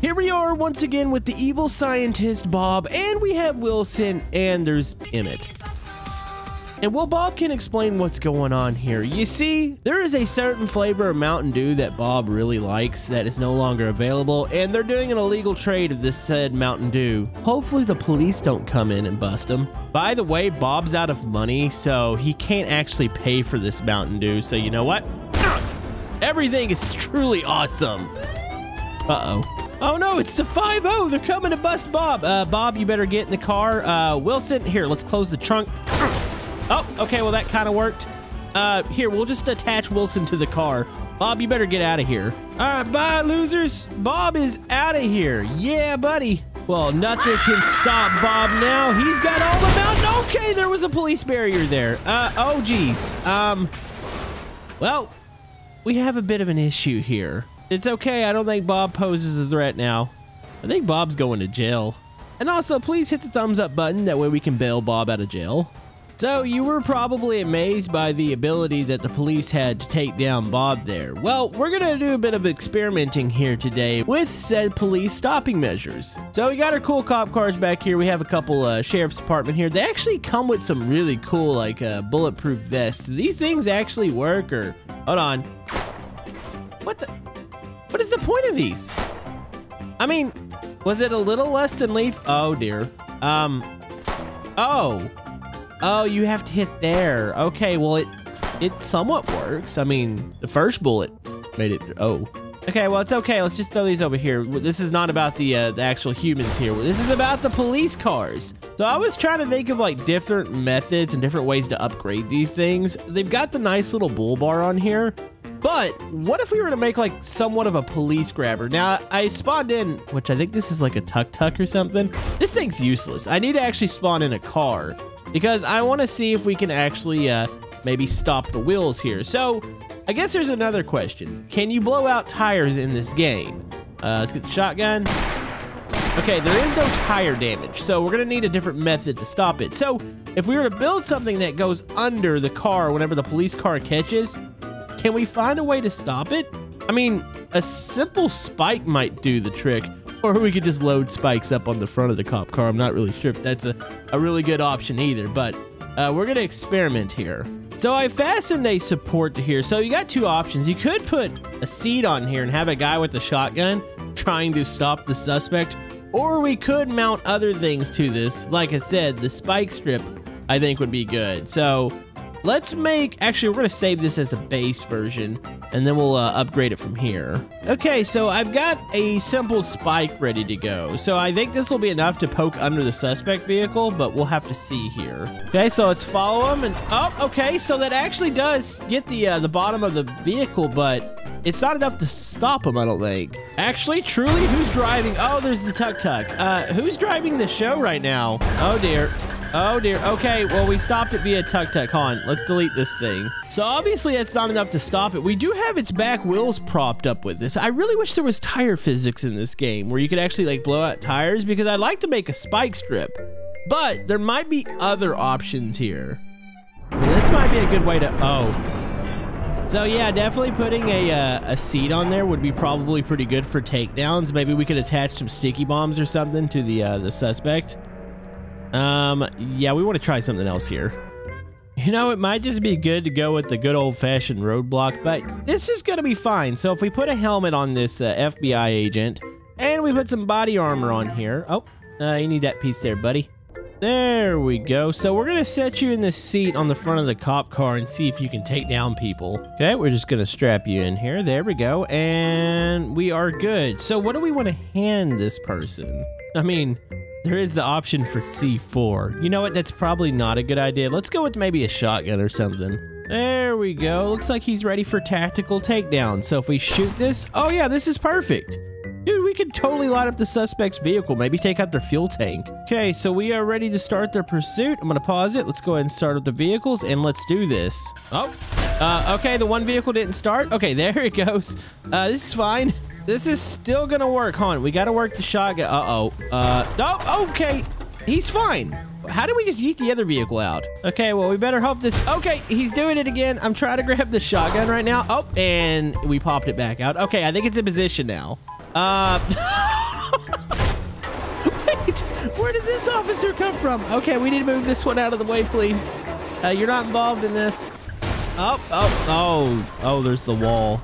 Here we are once again with the evil scientist Bob, and we have Wilson, and there's Emmett. And well, Bob can explain what's going on here. You see, there is a certain flavor of Mountain Dew that Bob really likes that is no longer available, and they're doing an illegal trade of this said Mountain Dew. Hopefully the police don't come in and bust them. By the way, Bob's out of money, so he can't actually pay for this Mountain Dew, so you know what? Everything is truly awesome. Uh-oh. Oh no, it's the 5-0. They're coming to bust Bob. Uh, Bob, you better get in the car. Uh, Wilson, here, let's close the trunk. Oh, okay, well, that kind of worked. Uh, here, we'll just attach Wilson to the car. Bob, you better get out of here. All right, bye, losers. Bob is out of here. Yeah, buddy. Well, nothing can stop Bob now. He's got all the mountain. Okay, there was a police barrier there. Uh, oh, geez. Um, well, we have a bit of an issue here. It's okay. I don't think Bob poses a threat now. I think Bob's going to jail. And also, please hit the thumbs up button. That way we can bail Bob out of jail. So, you were probably amazed by the ability that the police had to take down Bob there. Well, we're to do a bit of experimenting here today with said police stopping measures. So, we got our cool cop cars back here. We have a couple uh, sheriff's department here. They actually come with some really cool, like, uh, bulletproof vests. Do these things actually work or... Hold on. What the... What is the point of these? I mean, was it a little less than leaf? Oh, dear. Um... Oh... Oh, you have to hit there. Okay, well, it it somewhat works. I mean, the first bullet made it. Through Oh. Okay, well, it's okay. Let's just throw these over here. This is not about the, uh, the actual humans here. This is about the police cars. So I was trying to think of, like, different methods and different ways to upgrade these things. They've got the nice little bull bar on here. But what if we were to make like somewhat of a police grabber? Now I spawned in, which I think this is like a tuk tuk or something. This thing's useless. I need to actually spawn in a car because I want to see if we can actually uh, maybe stop the wheels here. So I guess there's another question. Can you blow out tires in this game? Uh, let's get the shotgun. Okay, there is no tire damage, so we're going to need a different method to stop it. So if we were to build something that goes under the car whenever the police car catches, can we find a way to stop it? I mean, a simple spike might do the trick, or we could just load spikes up on the front of the cop car. I'm not really sure if that's a, a really good option either, but uh, we're going to experiment here. So I fastened a support to here. So you got two options. You could put a seat on here and have a guy with a shotgun trying to stop the suspect, or we could mount other things to this. Like I said, the spike strip I think would be good. So Let's make, actually, we're going to save this as a base version, and then we'll uh, upgrade it from here. Okay, so I've got a simple spike ready to go. So I think this will be enough to poke under the suspect vehicle, but we'll have to see here. Okay, so let's follow him, and oh, okay, so that actually does get the, uh, the bottom of the vehicle, but it's not enough to stop him, I don't think. Actually, truly, who's driving? Oh, there's the tuk-tuk. Uh, who's driving the show right now? Oh, dear. Oh dear. Okay, well, we stopped it via Tuk Tuk Han. Let's delete this thing. So obviously that's not enough to stop it. We do have its back wheels propped up with this. I really wish there was tire physics in this game where you could actually like blow out tires because I'd like to make a spike strip. But there might be other options here. this might be a good way to... Oh. So yeah, definitely putting a, uh, a seat on there would be probably pretty good for takedowns. Maybe we could attach some sticky bombs or something to the uh, the suspect. Um, yeah, we want to try something else here. You know, it might just be good to go with the good old-fashioned roadblock, but this is going to be fine. So if we put a helmet on this uh, FBI agent, and we put some body armor on here. Oh, uh, you need that piece there, buddy. There we go. So we're going to set you in the seat on the front of the cop car and see if you can take down people. Okay, we're just going to strap you in here. There we go. And we are good. So what do we want to hand this person? I mean, there is the option for C4. You know what? That's probably not a good idea. Let's go with maybe a shotgun or something. There we go. Looks like he's ready for tactical takedown. So if we shoot this... Oh, yeah, this is perfect. Dude, we could totally light up the suspect's vehicle. Maybe take out their fuel tank. Okay, so we are ready to start their pursuit. I'm going to pause it. Let's go ahead and start up the vehicles, and let's do this. Oh, uh, okay, the one vehicle didn't start. Okay, there it goes. Uh, this is fine. This is still gonna work, hon. We gotta work the shotgun. Uh-oh. Uh, oh, okay. He's fine. How did we just yeet the other vehicle out? Okay, well, we better hope this... Okay, he's doing it again. I'm trying to grab the shotgun right now. Oh, and we popped it back out. Okay, I think it's in position now. Uh... Wait, where did this officer come from? Okay, we need to move this one out of the way, please. Uh, you're not involved in this. Oh, oh, oh, oh, there's the wall.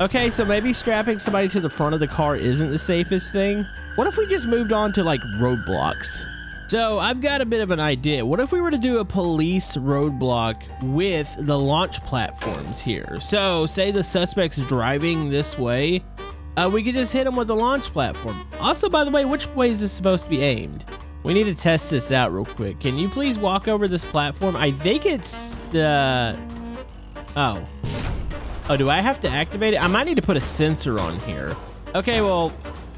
Okay, so maybe strapping somebody to the front of the car isn't the safest thing. What if we just moved on to like roadblocks? So I've got a bit of an idea. What if we were to do a police roadblock with the launch platforms here? So say the suspect's driving this way, uh, we could just hit them with the launch platform. Also, by the way, which way is this supposed to be aimed? We need to test this out real quick. Can you please walk over this platform? I think it's the... Oh. Oh, do I have to activate it? I might need to put a sensor on here. Okay, well,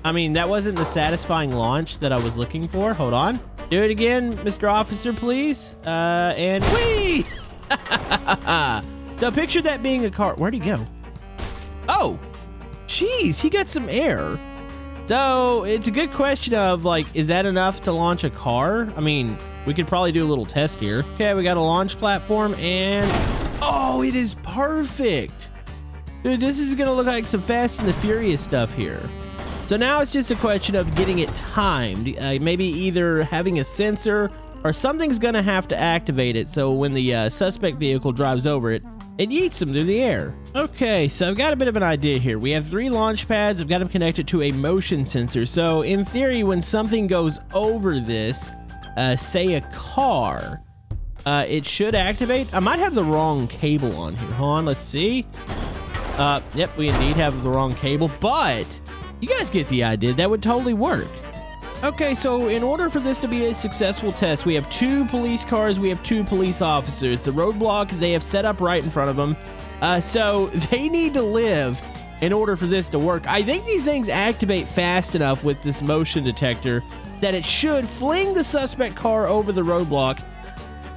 I mean, that wasn't the satisfying launch that I was looking for. Hold on. Do it again, Mr. Officer, please. Uh, and whee! so picture that being a car. Where'd he go? Oh, jeez, he got some air. So it's a good question of like, is that enough to launch a car? I mean, we could probably do a little test here. Okay, we got a launch platform and oh, it is perfect. Dude, this is gonna look like some Fast and the Furious stuff here. So now it's just a question of getting it timed. Uh, maybe either having a sensor or something's gonna have to activate it so when the uh, suspect vehicle drives over it, it yeets them through the air. Okay, so I've got a bit of an idea here. We have three launch pads. I've got them connected to a motion sensor. So in theory, when something goes over this, uh, say a car, uh, it should activate. I might have the wrong cable on here. Hold on, let's see. Uh, yep, we indeed have the wrong cable, but you guys get the idea. That would totally work. Okay, so in order for this to be a successful test, we have two police cars, we have two police officers. The roadblock they have set up right in front of them. Uh, so they need to live in order for this to work. I think these things activate fast enough with this motion detector that it should fling the suspect car over the roadblock.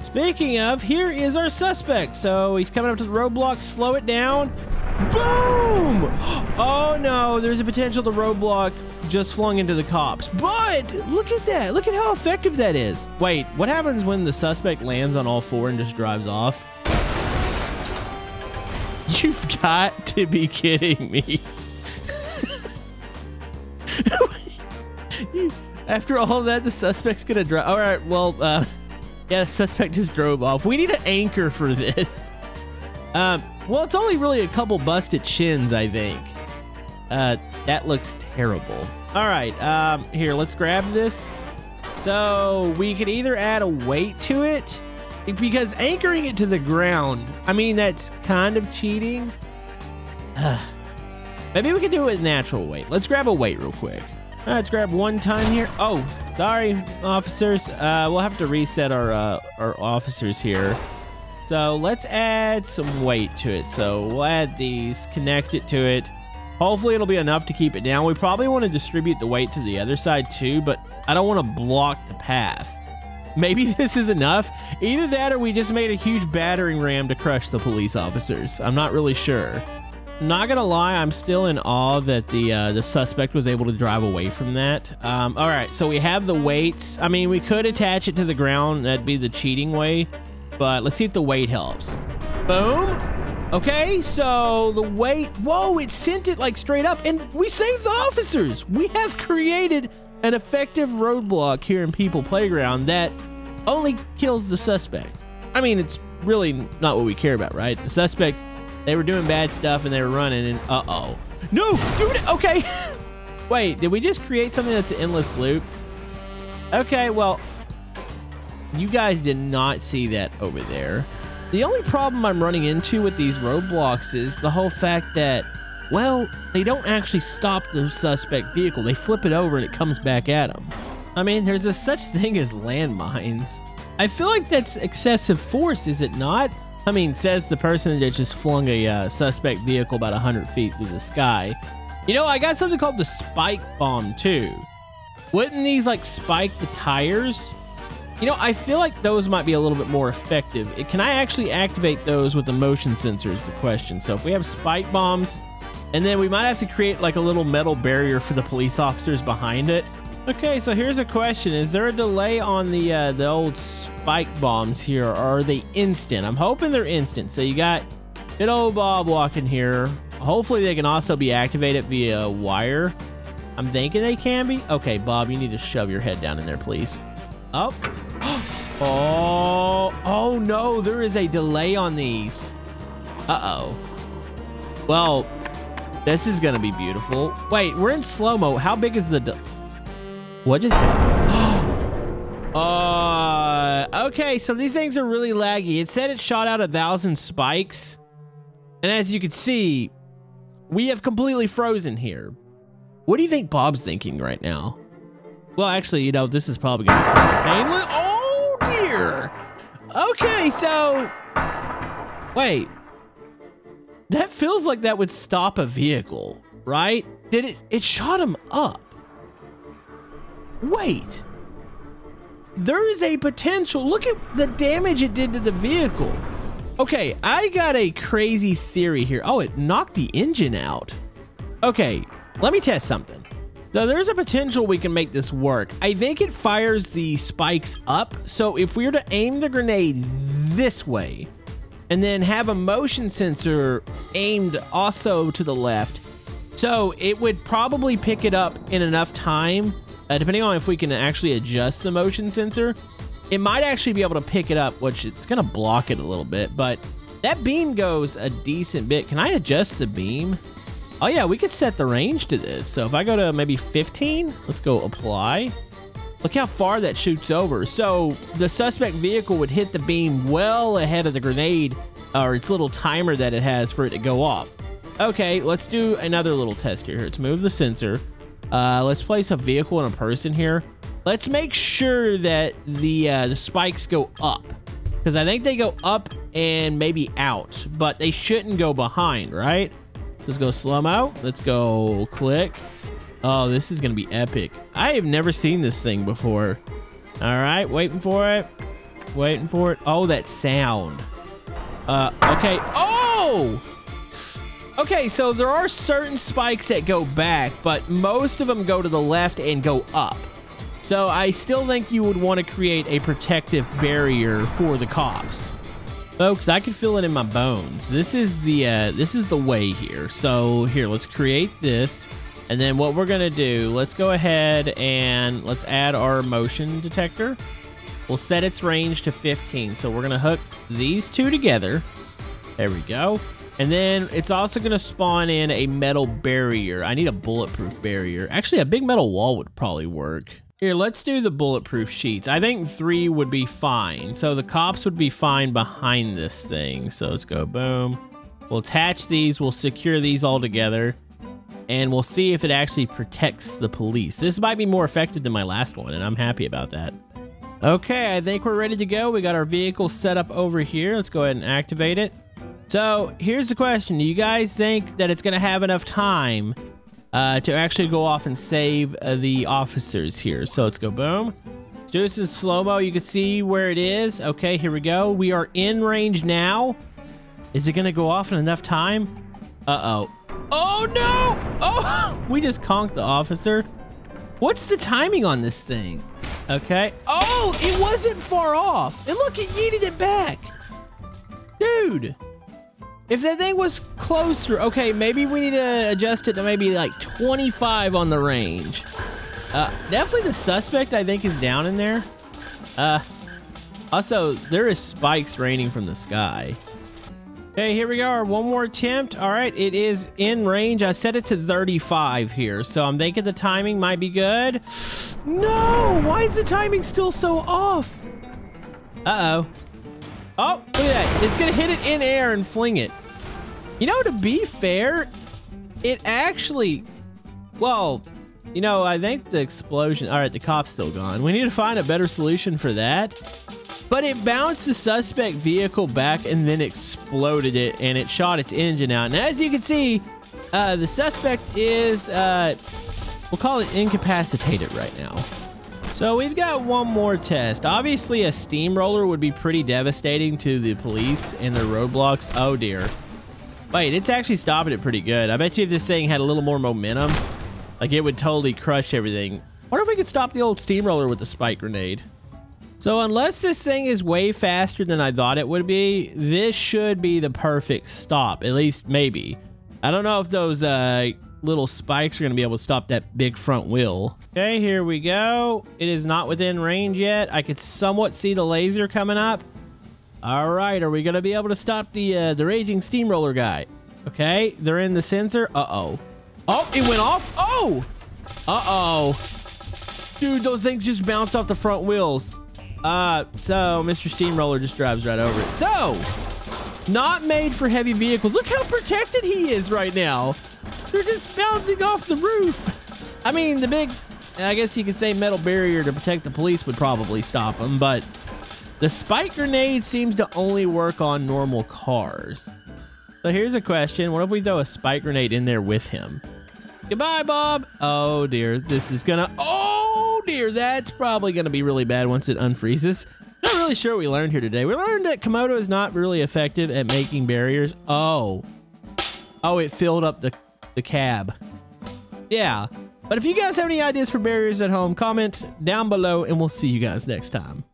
Speaking of, here is our suspect. So he's coming up to the roadblock, slow it down. Boom! Oh no, there's a potential the roadblock just flung into the cops. But look at that. Look at how effective that is. Wait, what happens when the suspect lands on all four and just drives off? You've got to be kidding me. After all that, the suspect's gonna drive. All right, well, uh, yeah, the suspect just drove off. We need an anchor for this. Um, well, it's only really a couple busted shins, I think. Uh, that looks terrible. All right, um, here, let's grab this. So we could either add a weight to it, because anchoring it to the ground, I mean, that's kind of cheating. Maybe we can do it with natural weight. Let's grab a weight real quick. let's grab one time here. Oh, sorry, officers. Uh, we'll have to reset our uh, our officers here. So let's add some weight to it. So we'll add these, connect it to it. Hopefully it'll be enough to keep it down. We probably want to distribute the weight to the other side too, but I don't want to block the path. Maybe this is enough. Either that or we just made a huge battering ram to crush the police officers. I'm not really sure. Not gonna lie, I'm still in awe that the uh, the suspect was able to drive away from that. Um, all right, so we have the weights. I mean, we could attach it to the ground. That'd be the cheating way but let's see if the weight helps. Boom. Okay, so the weight, whoa, it sent it like straight up and we saved the officers. We have created an effective roadblock here in People Playground that only kills the suspect. I mean, it's really not what we care about, right? The suspect, they were doing bad stuff and they were running and uh-oh. No, dude, okay. Wait, did we just create something that's an endless loop? Okay, well, you guys did not see that over there. The only problem I'm running into with these roadblocks is the whole fact that, well, they don't actually stop the suspect vehicle. They flip it over and it comes back at them. I mean, there's a such thing as landmines. I feel like that's excessive force, is it not? I mean, says the person that just flung a uh, suspect vehicle about 100 feet through the sky. You know, I got something called the spike bomb, too. Wouldn't these, like, spike the tires? You know, I feel like those might be a little bit more effective. Can I actually activate those with the motion sensor is the question. So if we have spike bombs, and then we might have to create like a little metal barrier for the police officers behind it. Okay, so here's a question. Is there a delay on the uh, the old spike bombs here, or are they instant? I'm hoping they're instant. So you got good old Bob walking here. Hopefully they can also be activated via wire. I'm thinking they can be. Okay, Bob, you need to shove your head down in there, please. Oh. Oh, oh no, there is a delay on these. Uh-oh. Well, this is gonna be beautiful. Wait, we're in slow-mo. How big is the... What just happened? uh, okay, so these things are really laggy. It said it shot out a thousand spikes. And as you can see, we have completely frozen here. What do you think Bob's thinking right now? Well, actually, you know, this is probably going to be painless. Oh, dear. Okay, so... Wait. That feels like that would stop a vehicle, right? Did it... It shot him up. Wait. There is a potential... Look at the damage it did to the vehicle. Okay, I got a crazy theory here. Oh, it knocked the engine out. Okay, let me test something. So there's a potential we can make this work. I think it fires the spikes up. So if we were to aim the grenade this way and then have a motion sensor aimed also to the left, so it would probably pick it up in enough time, uh, depending on if we can actually adjust the motion sensor, it might actually be able to pick it up, which it's going to block it a little bit, but that beam goes a decent bit. Can I adjust the beam? Oh yeah, we could set the range to this. So if I go to maybe 15, let's go apply. Look how far that shoots over. So the suspect vehicle would hit the beam well ahead of the grenade or its little timer that it has for it to go off. Okay, let's do another little test here. Let's move the sensor. Uh, let's place a vehicle and a person here. Let's make sure that the uh, the spikes go up because I think they go up and maybe out, but they shouldn't go behind, right? Let's go slow-mo. Let's go click. Oh, this is going to be epic. I have never seen this thing before. All right, waiting for it. Waiting for it. Oh, that sound. Uh, okay. Oh! Okay, so there are certain spikes that go back, but most of them go to the left and go up. So I still think you would want to create a protective barrier for the cops. Folks, I can feel it in my bones. This is the uh, this is the way here. So here, let's create this. And then what we're gonna do, let's go ahead and let's add our motion detector. We'll set its range to 15. So we're gonna hook these two together. There we go. And then it's also gonna spawn in a metal barrier. I need a bulletproof barrier. Actually, a big metal wall would probably work. Here, let's do the bulletproof sheets. I think three would be fine. So the cops would be fine behind this thing. So let's go boom. We'll attach these. We'll secure these all together. And we'll see if it actually protects the police. This might be more effective than my last one, and I'm happy about that. Okay, I think we're ready to go. We got our vehicle set up over here. Let's go ahead and activate it. So here's the question. Do you guys think that it's going to have enough time uh, to actually go off and save uh, the officers here. So let's go boom. Let's do this in slow-mo. You can see where it is. Okay, here we go. We are in range now. Is it going to go off in enough time? Uh-oh. Oh, no! Oh, we just conked the officer. What's the timing on this thing? Okay. Oh, it wasn't far off. And look, it yeeted it back. Dude. If that thing was closer, okay, maybe we need to adjust it to maybe like 25 on the range. Uh, definitely the suspect, I think, is down in there. Uh, also, there is spikes raining from the sky. Okay, here we go. One more attempt. All right, it is in range. I set it to 35 here, so I'm thinking the timing might be good. No! Why is the timing still so off? Uh-oh. Oh, look at that. It's going to hit it in air and fling it. You know, to be fair, it actually... Well, you know, I think the explosion... All right, the cop's still gone. We need to find a better solution for that. But it bounced the suspect vehicle back and then exploded it, and it shot its engine out. And as you can see, uh, the suspect is... Uh, we'll call it incapacitated right now. So we've got one more test. Obviously, a steamroller would be pretty devastating to the police and their roadblocks. Oh, dear. Wait, it's actually stopping it pretty good. I bet you if this thing had a little more momentum, like it would totally crush everything. Wonder if we could stop the old steamroller with the spike grenade. So unless this thing is way faster than I thought it would be, this should be the perfect stop. At least maybe. I don't know if those uh, little spikes are going to be able to stop that big front wheel. Okay, here we go. It is not within range yet. I could somewhat see the laser coming up. All right, are we going to be able to stop the uh, the raging steamroller guy? Okay, they're in the sensor. Uh-oh. Oh, it went off. Oh! Uh-oh. Dude, those things just bounced off the front wheels. Uh, so Mr. Steamroller just drives right over it. So, not made for heavy vehicles. Look how protected he is right now. They're just bouncing off the roof. I mean, the big, I guess you could say metal barrier to protect the police would probably stop them, but the spike grenade seems to only work on normal cars. So here's a question. What if we throw a spike grenade in there with him? Goodbye, Bob. Oh, dear. This is gonna... Oh, dear. That's probably gonna be really bad once it unfreezes. Not really sure what we learned here today. We learned that Camodo is not really effective at making barriers. Oh. Oh, it filled up the, the cab. Yeah. But if you guys have any ideas for barriers at home, comment down below and we'll see you guys next time.